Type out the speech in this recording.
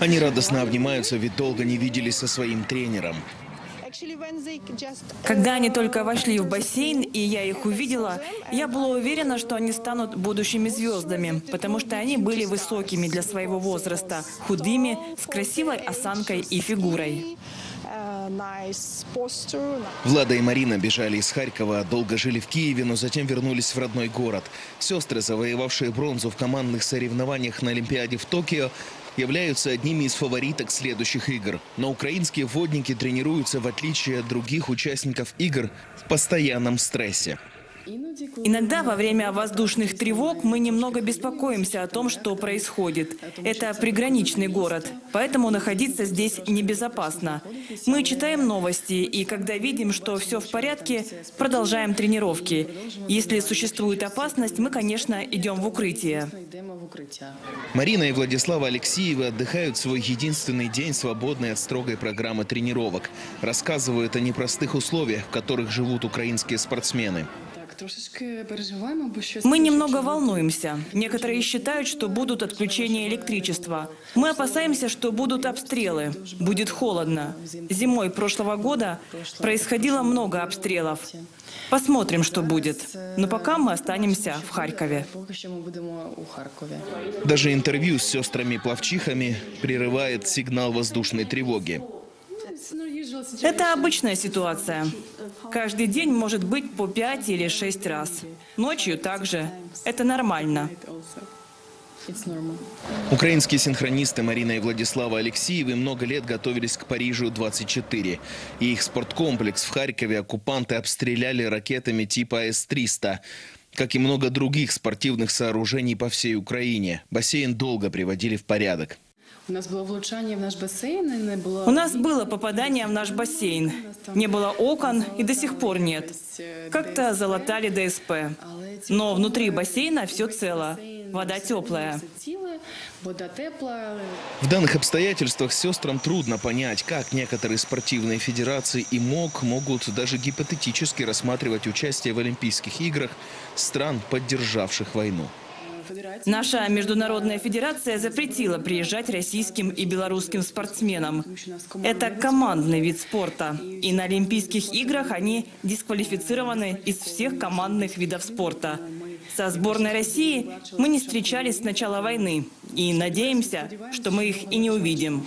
Они радостно обнимаются, ведь долго не виделись со своим тренером. Когда они только вошли в бассейн, и я их увидела, я была уверена, что они станут будущими звездами, потому что они были высокими для своего возраста, худыми, с красивой осанкой и фигурой. Влада и Марина бежали из Харькова, долго жили в Киеве, но затем вернулись в родной город. Сестры, завоевавшие бронзу в командных соревнованиях на Олимпиаде в Токио, являются одними из фавориток следующих игр. Но украинские водники тренируются, в отличие от других участников игр, в постоянном стрессе. Иногда во время воздушных тревог мы немного беспокоимся о том, что происходит. Это приграничный город, поэтому находиться здесь небезопасно. Мы читаем новости, и когда видим, что все в порядке, продолжаем тренировки. Если существует опасность, мы, конечно, идем в укрытие. Марина и Владислава Алексеевы отдыхают свой единственный день, свободный от строгой программы тренировок. Рассказывают о непростых условиях, в которых живут украинские спортсмены. Мы немного волнуемся. Некоторые считают, что будут отключения электричества. Мы опасаемся, что будут обстрелы. Будет холодно. Зимой прошлого года происходило много обстрелов. Посмотрим, что будет. Но пока мы останемся в Харькове. Даже интервью с сестрами-плавчихами прерывает сигнал воздушной тревоги. Это обычная ситуация. Каждый день может быть по пять или шесть раз. Ночью также. Это нормально. Украинские синхронисты Марина и Владислава Алексеевы много лет готовились к Парижу-24. И их спорткомплекс в Харькове оккупанты обстреляли ракетами типа С-300. Как и много других спортивных сооружений по всей Украине, бассейн долго приводили в порядок. У нас было влучание в наш бассейн, и не было... У нас было попадание в наш бассейн. Не было окон и до сих пор нет. Как-то залатали ДСП. Но внутри бассейна все цело. Вода теплая. Вода теплая. В данных обстоятельствах сестрам трудно понять, как некоторые спортивные федерации и МОК могут даже гипотетически рассматривать участие в Олимпийских играх стран, поддержавших войну. Наша международная федерация запретила приезжать российским и белорусским спортсменам. Это командный вид спорта. И на Олимпийских играх они дисквалифицированы из всех командных видов спорта. Со сборной России мы не встречались с начала войны. И надеемся, что мы их и не увидим.